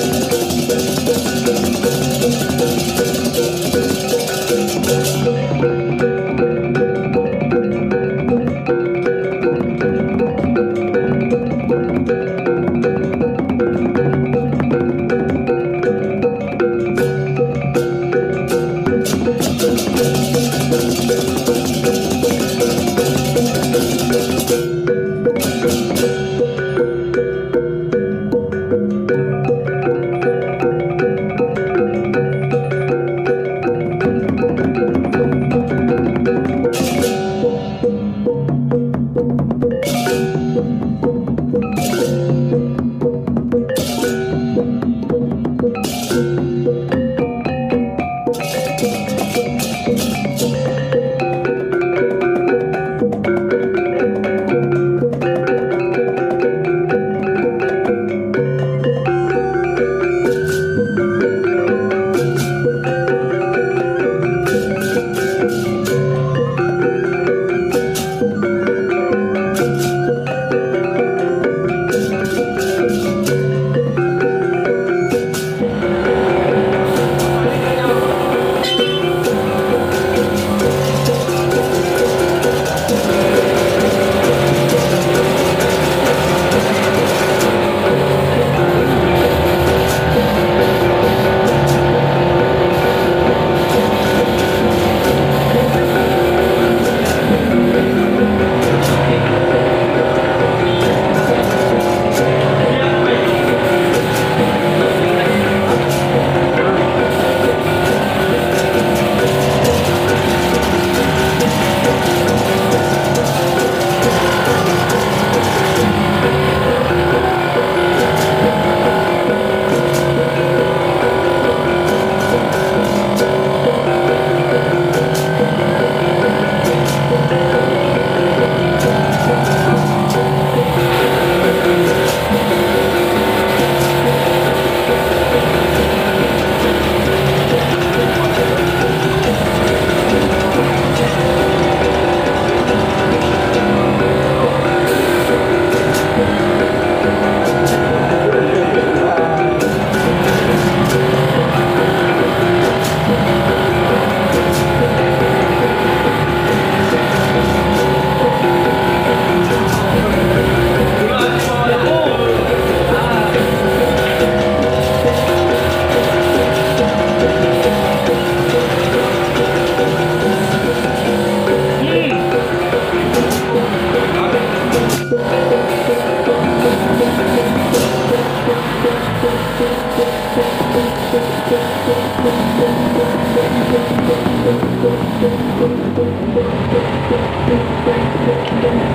Thank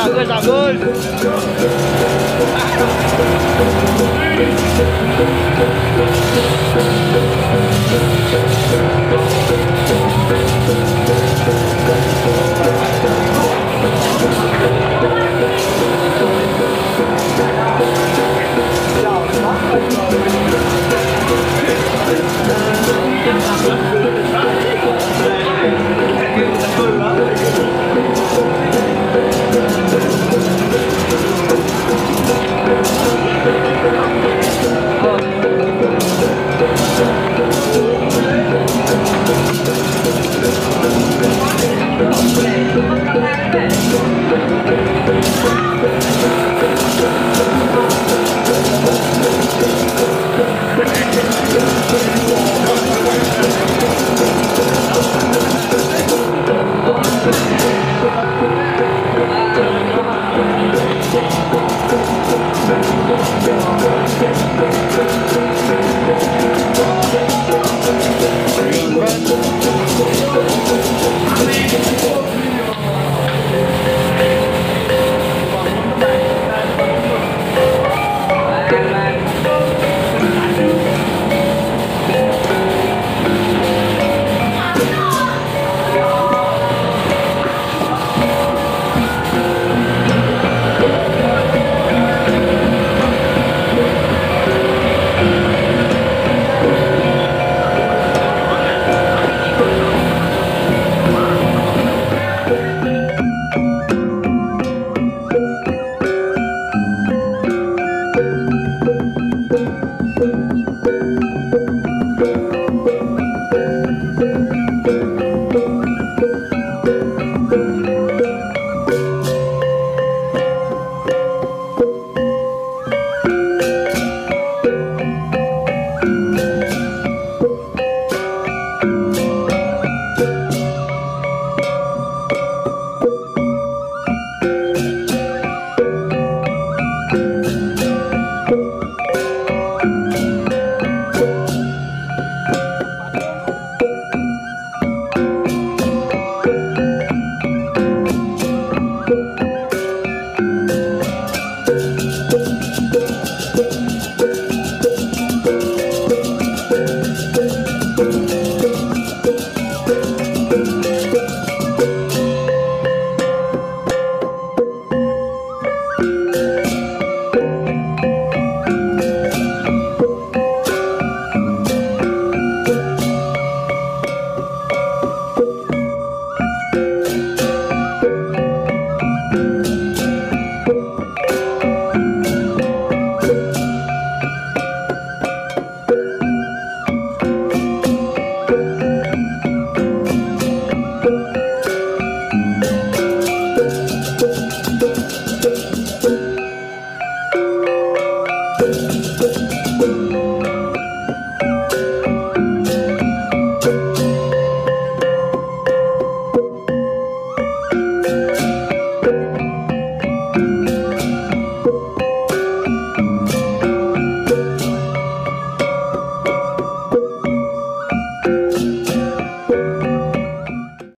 Tartarugas da Noite.